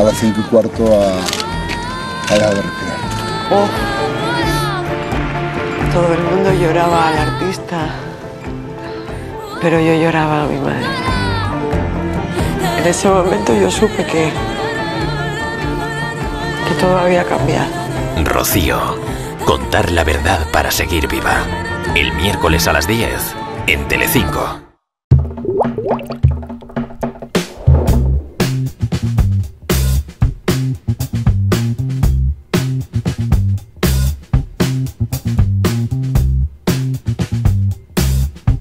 a las 5 y cuarto a, a dejar de respirar. Oh. Todo el mundo lloraba al artista, pero yo lloraba a mi madre. En ese momento yo supe que, que todo había cambiado. Rocío, contar la verdad para seguir viva. El miércoles a las 10 en Telecinco.